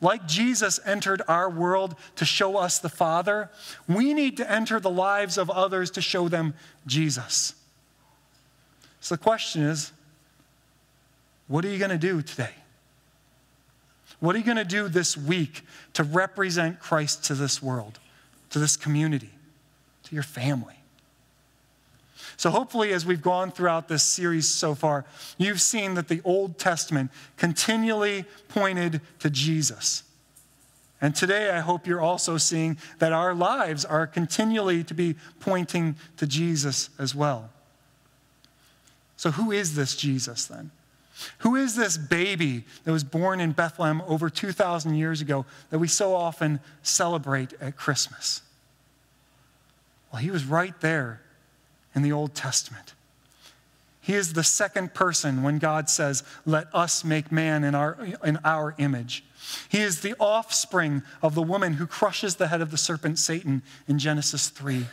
like Jesus entered our world to show us the Father, we need to enter the lives of others to show them Jesus. So the question is what are you going to do today? What are you going to do this week to represent Christ to this world, to this community, to your family? So, hopefully, as we've gone throughout this series so far, you've seen that the Old Testament continually pointed to Jesus. And today, I hope you're also seeing that our lives are continually to be pointing to Jesus as well. So, who is this Jesus then? Who is this baby that was born in Bethlehem over 2,000 years ago that we so often celebrate at Christmas? Well, he was right there in the Old Testament. He is the second person when God says, Let us make man in our, in our image. He is the offspring of the woman who crushes the head of the serpent Satan in Genesis 3.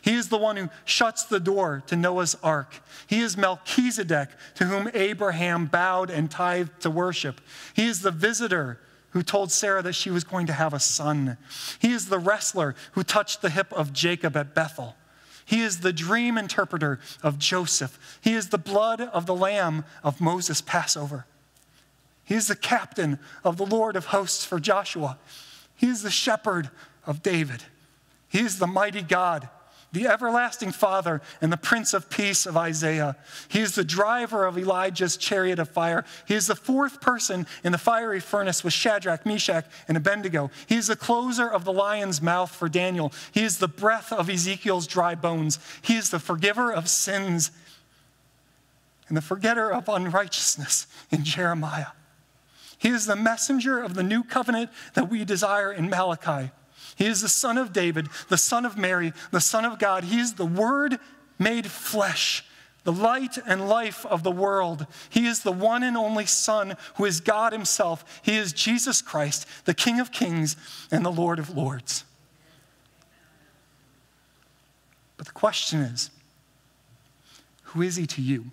He is the one who shuts the door to Noah's ark. He is Melchizedek, to whom Abraham bowed and tithed to worship. He is the visitor who told Sarah that she was going to have a son. He is the wrestler who touched the hip of Jacob at Bethel. He is the dream interpreter of Joseph. He is the blood of the lamb of Moses' Passover. He is the captain of the Lord of hosts for Joshua. He is the shepherd of David. He is the mighty God, the everlasting Father, and the Prince of Peace of Isaiah. He is the driver of Elijah's chariot of fire. He is the fourth person in the fiery furnace with Shadrach, Meshach, and Abednego. He is the closer of the lion's mouth for Daniel. He is the breath of Ezekiel's dry bones. He is the forgiver of sins and the forgetter of unrighteousness in Jeremiah. He is the messenger of the new covenant that we desire in Malachi. He is the son of David, the son of Mary, the son of God. He is the word made flesh, the light and life of the world. He is the one and only Son who is God Himself. He is Jesus Christ, the King of kings and the Lord of lords. But the question is who is He to you?